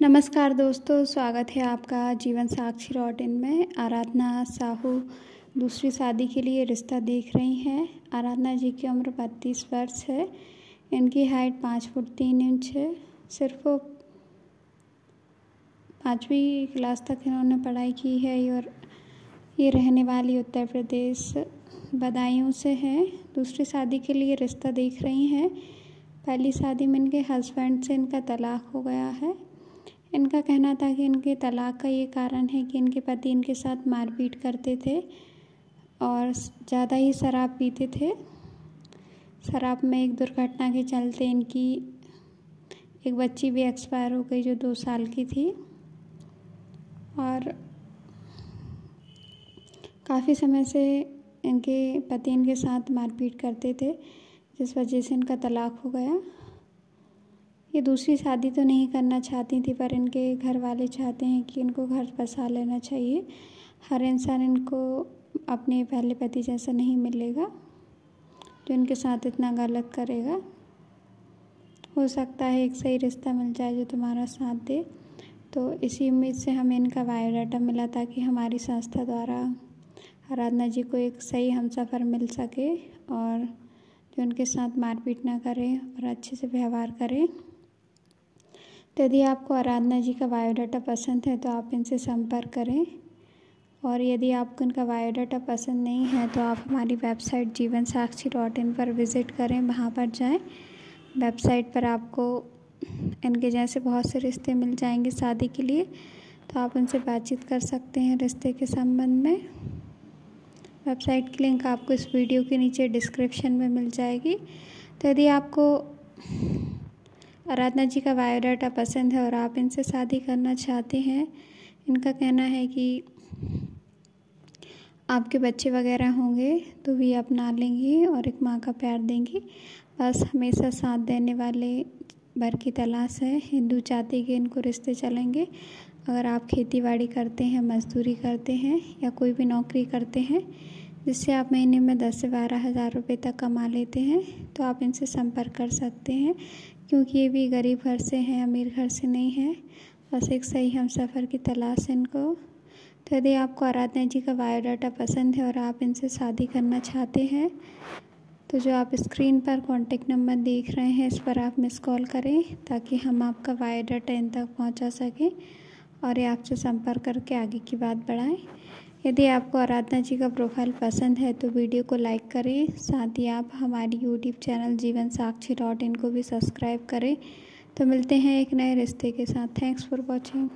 नमस्कार दोस्तों, स्वागत है आपका जीवन साक्षी डॉट इन में। आराधना साहू दूसरी शादी के लिए रिश्ता देख रही हैं। आराधना जी की उम्र बत्तीस वर्ष है। इनकी हाइट पाँच फुट तीन इंच है। सिर्फ़ पाँचवीं क्लास तक इन्होंने पढ़ाई की है और ये रहने वाली उत्तर प्रदेश बदायूं से है। दूसरी शादी के लिए रिश्ता देख रही हैं। पहली शादी में इनके हस्बैंड से इनका तलाक हो गया है। इनका कहना था कि इनके तलाक का ये कारण है कि इनके पति इनके साथ मारपीट करते थे और ज़्यादा ही शराब पीते थे। शराब में एक दुर्घटना के चलते इनकी एक बच्ची भी एक्सपायर हो गई जो दो साल की थी। और काफ़ी समय से इनके पति इनके साथ मारपीट करते थे, जिस वजह से इनका तलाक हो गया। ये दूसरी शादी तो नहीं करना चाहती थी, पर इनके घर वाले चाहते हैं कि इनको घर बसा लेना चाहिए। हर इंसान इनको अपने पहले पति जैसा नहीं मिलेगा, जो इनके साथ इतना गलत करेगा। हो सकता है एक सही रिश्ता मिल जाए जो तुम्हारा साथ दे। तो इसी उम्मीद से हमें इनका बायोडाटा मिला ताकि हमारी संस्था द्वारा आराधना जी को एक सही हम सफ़र मिल सके और जो उनके साथ मारपीट ना करें और अच्छे से व्यवहार करें। तो यदि आपको आराधना जी का बायोडाटा पसंद है तो आप इनसे संपर्क करें। और यदि आपको इनका बायोडाटा पसंद नहीं है तो आप हमारी वेबसाइट जीवन साक्षी डॉट इन पर विज़िट करें। वहाँ पर जाएँ। वेबसाइट पर आपको इनके जैसे बहुत से रिश्ते मिल जाएँगे शादी के लिए। तो आप उनसे बातचीत कर सकते हैं रिश्ते के संबंध में। वेबसाइट की लिंक आपको इस वीडियो के नीचे डिस्क्रिप्शन में मिल जाएगी। तो यदि आपको आराधना जी का बायोडाटा पसंद है और आप इनसे शादी करना चाहते हैं, इनका कहना है कि आपके बच्चे वगैरह होंगे तो भी अपना लेंगे और एक माँ का प्यार देंगी। बस हमेशा साथ देने वाले भर की तलाश है। हिंदू चाहते कि इनको रिश्ते चलेंगे। अगर आप खेती बाड़ी करते हैं, मजदूरी करते हैं या कोई भी नौकरी करते हैं जिससे आप महीने में दस से बारह हज़ार रुपये तक कमा लेते हैं तो आप इनसे संपर्क कर सकते हैं, क्योंकि ये भी गरीब घर से हैं, अमीर घर से नहीं है। बस एक सही हम सफ़र की तलाश इनको। तो यदि आपको आराधना जी का बायोडाटा पसंद है और आप इनसे शादी करना चाहते हैं तो जो आप स्क्रीन पर कॉन्टेक्ट नंबर देख रहे हैं, इस पर आप मिस कॉल करें, ताकि हम आपका बायोडाटा इन तक पहुँचा सकें और ये आपसे संपर्क करके आगे की बात बढ़ाएँ। यदि आपको आराधना जी का प्रोफ़ाइल पसंद है तो वीडियो को लाइक करें, साथ ही आप हमारी यूट्यूब चैनल जीवन साक्षी डॉट इन को भी सब्सक्राइब करें। तो मिलते हैं एक नए रिश्ते के साथ। Thanks for watching